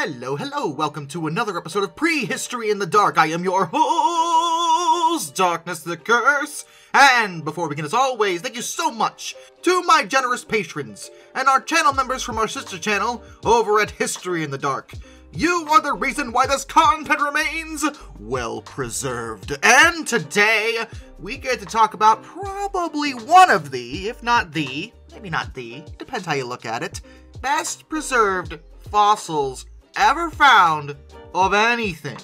Hello, hello, welcome to another episode of Prehistory in the Dark. I am your host, Darkness the Curse. And before we begin, as always, thank you so much to my generous patrons and our channel members from our sister channel over at History in the Dark. You are the reason why this content remains well preserved. And today, we get to talk about probably one of the, if not the, maybe not the, depends how you look at it, best preserved fossils ever found of anything.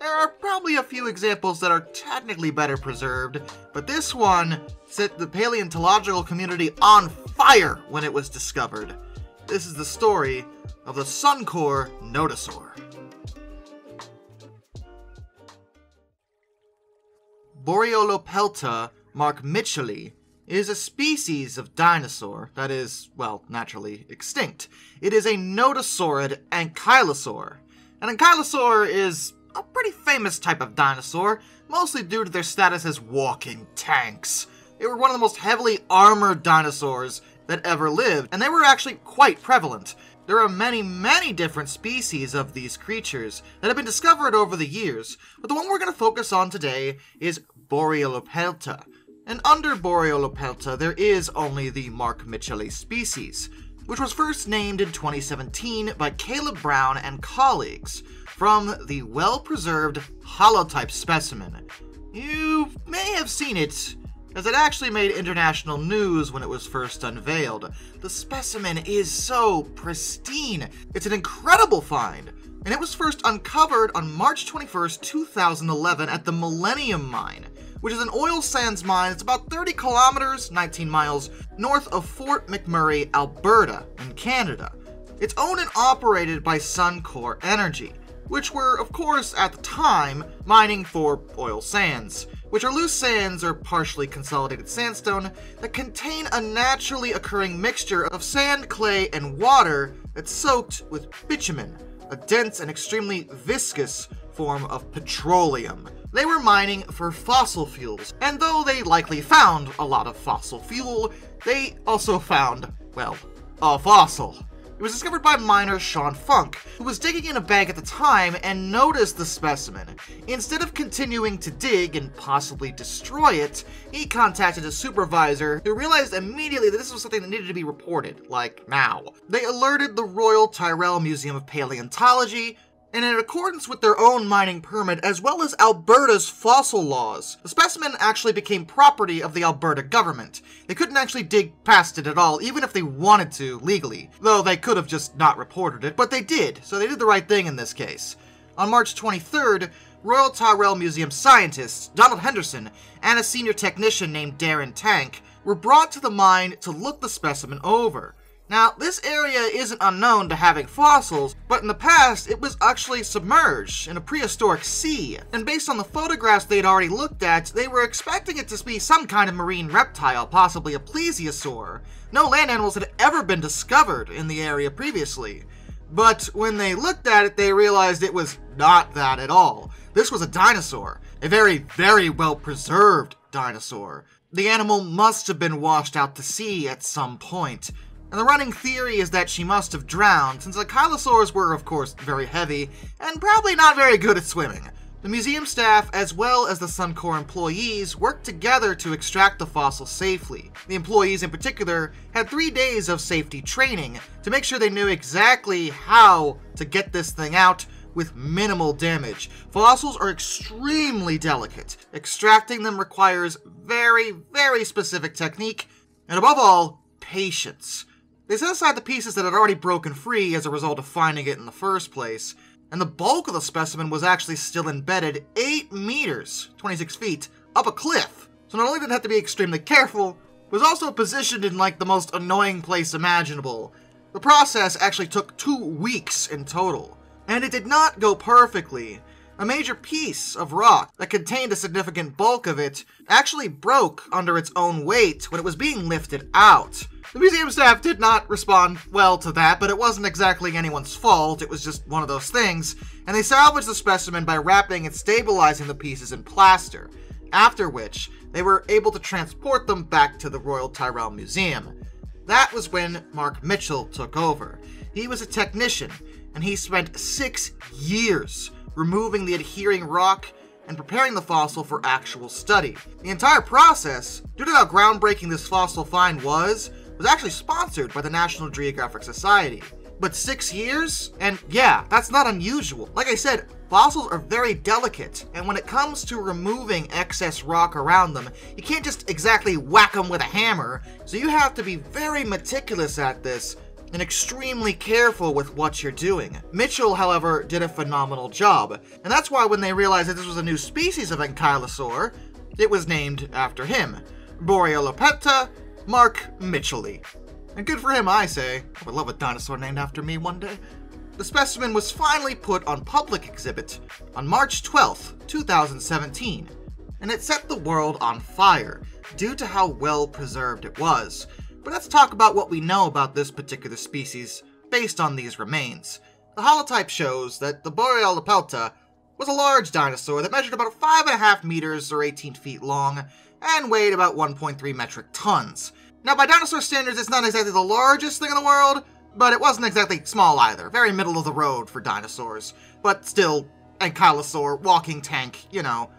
There are probably a few examples that are technically better preserved, but this one set the paleontological community on fire when it was discovered. This is the story of the Suncor Nodosaur. Borealopelta mark markmitchellii is a species of dinosaur that is, well, naturally extinct. It is a nodosaurid ankylosaur. An ankylosaur is a pretty famous type of dinosaur, mostly due to their status as walking tanks. They were one of the most heavily armored dinosaurs that ever lived, and they were actually quite prevalent. There are many, many different species of these creatures that have been discovered over the years, but the one we're going to focus on today is Borealopelta. And under Borealopelta, there is only the Mark markmitchellii species, which was first named in 2017 by Caleb Brown and colleagues from the well-preserved holotype specimen. You may have seen it as it actually made international news when it was first unveiled. The specimen is so pristine. It's an incredible find, and it was first uncovered on March 21st, 2011 at the Millennium Mine, which is an oil sands mine that's about 30 kilometers, 19 miles, north of Fort McMurray, Alberta, in Canada. It's owned and operated by Suncor Energy, which were, of course, at the time, mining for oil sands which are loose sands or partially consolidated sandstone that contain a naturally occurring mixture of sand, clay, and water that's soaked with bitumen, a dense and extremely viscous form of petroleum. They were mining for fossil fuels, and though they likely found a lot of fossil fuel, they also found, well, a fossil. It was discovered by miner Shawn Funk, who was digging in a bag at the time and noticed the specimen. Instead of continuing to dig and possibly destroy it, he contacted a supervisor who realized immediately that this was something that needed to be reported, like now. They alerted the Royal Tyrrell Museum of Paleontology, and in accordance with their own mining permit as well as Alberta's fossil laws, the specimen actually became property of the Alberta government. They couldn't actually dig past it at all, even if they wanted to legally, though they could have just not reported it, but they did, so they did the right thing in this case. On March 23rd, Royal Tyrrell Museum scientists Donald Henderson and a senior technician named Darren Tanke were brought to the mine to look the specimen over. Now, this area isn't unknown to having fossils, but in the past it was actually submerged in a prehistoric sea, and based on the photographs they'd already looked at, they were expecting it to be some kind of marine reptile, possibly a plesiosaur. No land animals had ever been discovered in the area previously. But when they looked at it, they realized it was not that at all. This was a dinosaur, a very, very well preserved dinosaur. The animal must have been washed out to sea at some point, and the running theory is that she must have drowned, since the ankylosaurs were, of course, very heavy, and probably not very good at swimming. The museum staff, as well as the Suncor employees, worked together to extract the fossil safely. The employees, in particular, had three days of safety training to make sure they knew exactly how to get this thing out with minimal damage. Fossils are extremely delicate. Extracting them requires very, very specific technique, and above all, patience. They set aside the pieces that had already broken free as a result of finding it in the first place, and the bulk of the specimen was actually still embedded 8 meters, 26 feet, up a cliff. So not only did it have to be extremely careful, it was also positioned in like the most annoying place imaginable. The process actually took two weeks in total, and it did not go perfectly. A major piece of rock that contained a significant bulk of it actually broke under its own weight when it was being lifted out. The museum staff did not respond well to that, but it wasn't exactly anyone's fault, it was just one of those things, and they salvaged the specimen by wrapping and stabilizing the pieces in plaster, after which they were able to transport them back to the Royal Tyrrell Museum. That was when Mark Mitchell took over. He was a technician, and he spent six years removing the adhering rock and preparing the fossil for actual study. The entire process, due to how groundbreaking this fossil find was, was actually sponsored by the National Geographic Society. But six years? And yeah, that's not unusual. Like I said, fossils are very delicate, and when it comes to removing excess rock around them, you can't just exactly whack them with a hammer, so you have to be very meticulous at this and extremely careful with what you're doing. Mitchell, however, did a phenomenal job, and that's why when they realized that this was a new species of ankylosaur, it was named after him. Borealopelta Mark Mitchellly. And good for him, I say. I would love a dinosaur named after me one day. The specimen was finally put on public exhibit on March 12, 2017, and it set the world on fire due to how well preserved it was. But let's talk about what we know about this particular species based on these remains. The holotype shows that the Borealopelta was a large dinosaur that measured about 5.5 meters or 18 feet long and weighed about 1.3 metric tons. Now, by dinosaur standards, it's not exactly the largest thing in the world, but it wasn't exactly small either. Very middle of the road for dinosaurs. But still, ankylosaur, walking tank, you know.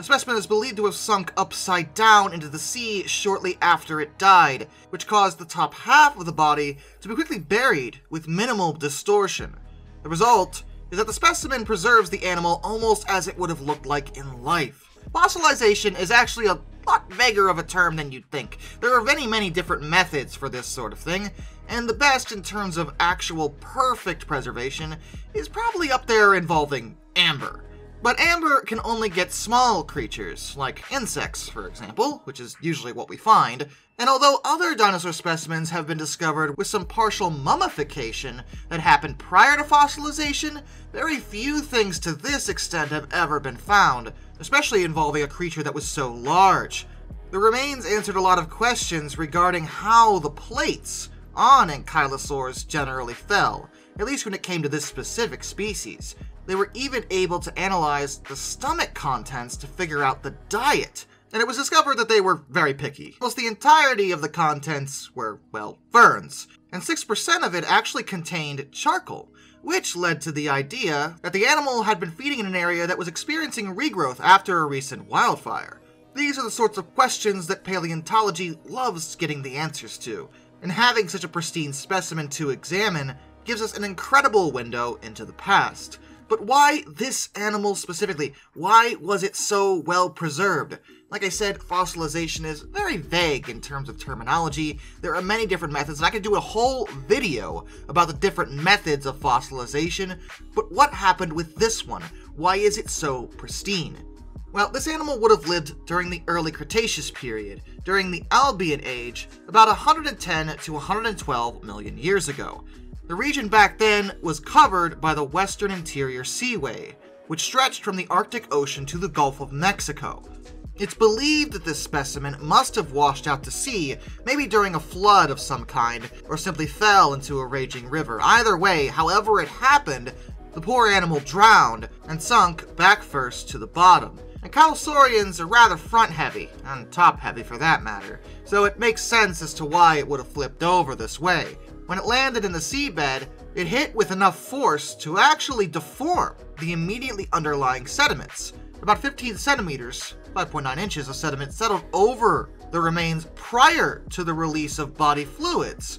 The specimen is believed to have sunk upside down into the sea shortly after it died, which caused the top half of the body to be quickly buried with minimal distortion. The result is that the specimen preserves the animal almost as it would have looked like in life. Fossilization is actually a lot vaguer of a term than you'd think. There are many, many different methods for this sort of thing, and the best in terms of actual perfect preservation is probably up there involving amber. But amber can only get small creatures, like insects, for example, which is usually what we find, and although other dinosaur specimens have been discovered with some partial mummification that happened prior to fossilization, very few things to this extent have ever been found, especially involving a creature that was so large. The remains answered a lot of questions regarding how the plates on ankylosaurs generally fell, at least when it came to this specific species. They were even able to analyze the stomach contents to figure out the diet, and it was discovered that they were very picky. Almost the entirety of the contents were, well, ferns, and 6% of it actually contained charcoal, which led to the idea that the animal had been feeding in an area that was experiencing regrowth after a recent wildfire. These are the sorts of questions that paleontology loves getting the answers to, and having such a pristine specimen to examine gives us an incredible window into the past. But why this animal specifically? Why was it so well preserved? Like I said, fossilization is very vague in terms of terminology. There are many different methods, and I could do a whole video about the different methods of fossilization, but what happened with this one? Why is it so pristine? Well, this animal would have lived during the early Cretaceous period, during the Albian Age, about 110 to 112 million years ago. The region back then was covered by the Western Interior Seaway, which stretched from the Arctic Ocean to the Gulf of Mexico. It's believed that this specimen must have washed out to sea, maybe during a flood of some kind, or simply fell into a raging river. Either way, however it happened, the poor animal drowned and sunk back first to the bottom. And Ankylosaurians are rather front heavy, and top heavy for that matter, so it makes sense as to why it would have flipped over this way. When it landed in the seabed, it hit with enough force to actually deform the immediately underlying sediments. About 15 centimeters 5.9 inches of sediment settled over the remains prior to the release of body fluids,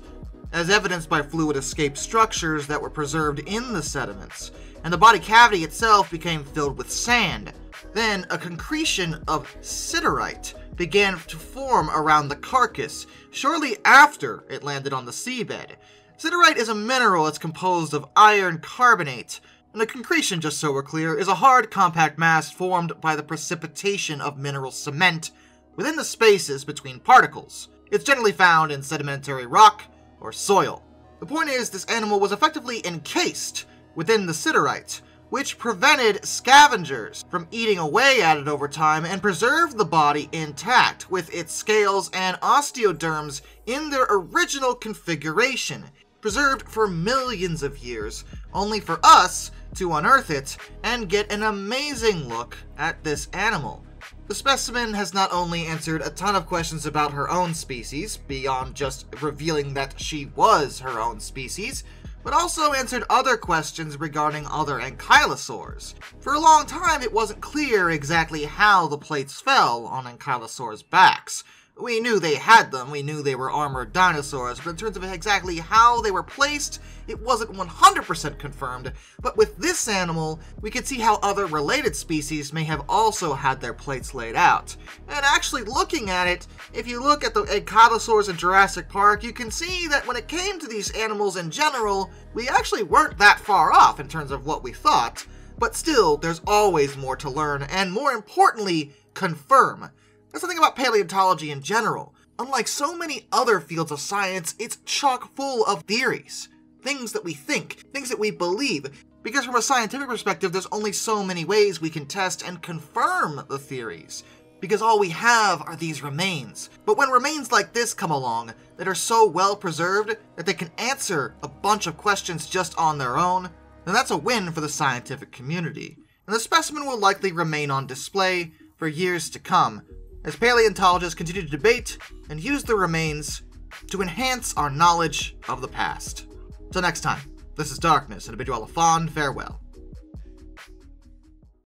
as evidenced by fluid escape structures that were preserved in the sediments, and the body cavity itself became filled with sand. Then a concretion of siderite began to form around the carcass shortly after it landed on the seabed. Siderite is a mineral that's composed of iron carbonate, and the concretion, just so we're clear, is a hard, compact mass formed by the precipitation of mineral cement within the spaces between particles. It's generally found in sedimentary rock or soil. The point is, this animal was effectively encased within the siderite, which prevented scavengers from eating away at it over time and preserved the body intact with its scales and osteoderms in their original configuration, preserved for millions of years, only for us to unearth it and get an amazing look at this animal. The specimen has not only answered a ton of questions about her own species, beyond just revealing that she was her own species, but also answered other questions regarding other ankylosaurs. For a long time, it wasn't clear exactly how the plates fell on ankylosaurs' backs. We knew they had them, we knew they were armored dinosaurs, but in terms of exactly how they were placed, it wasn't 100% confirmed. But with this animal, we could see how other related species may have also had their plates laid out. And actually looking at it, if you look at the ankylosaurs in Jurassic Park, you can see that when it came to these animals in general, we actually weren't that far off in terms of what we thought. But still, there's always more to learn, and more importantly, confirm. That's the thing about paleontology in general. Unlike so many other fields of science, it's chock full of theories. Things that we think, things that we believe. Because from a scientific perspective, there's only so many ways we can test and confirm the theories. Because all we have are these remains. But when remains like this come along, that are so well preserved that they can answer a bunch of questions just on their own, then that's a win for the scientific community. And the specimen will likely remain on display for years to come, as paleontologists continue to debate and use the remains to enhance our knowledge of the past. Till next time, this is Darkness, and I bid you all a fond farewell.